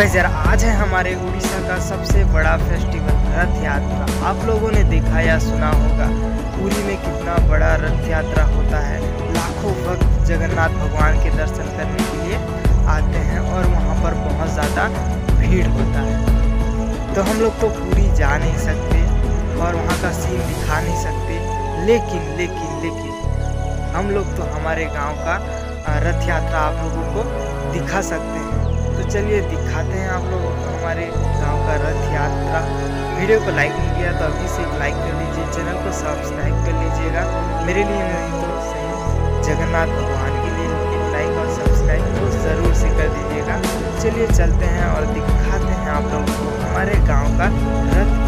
Gas यार, आज है हमारे उड़ीसा का सबसे बड़ा फेस्टिवल रथ यात्रा आप लोगों ने देखा या सुना होगा पूरी में कितना बड़ा रथ यात्रा होता है। लाखों भक्त जगन्नाथ भगवान के दर्शन करने के लिए आते हैं और वहाँ पर बहुत ज़्यादा भीड़ होता है। तो हम लोग तो पूरी जा नहीं सकते और वहाँ का सीन दिखा नहीं सकते। लेकिन लेकिन लेकिन, हम लोग तो हमारे गाँव का रथ यात्रा आप लोगों को दिखा सकते हैं। चलिए दिखाते हैं आप लोगों को हमारे गाँव का रथ यात्रा। वीडियो को लाइक नहीं किया तो अभी से लाइक कर लीजिए, चैनल को सब्सक्राइब कर लीजिएगा। मेरे लिए नहीं तो सही। जगन्नाथ भगवान के लिए लाइक और सब्सक्राइब तो ज़रूर से कर दीजिएगा। चलिए चलते हैं और दिखाते हैं आप लोगों को हमारे गाँव का रथ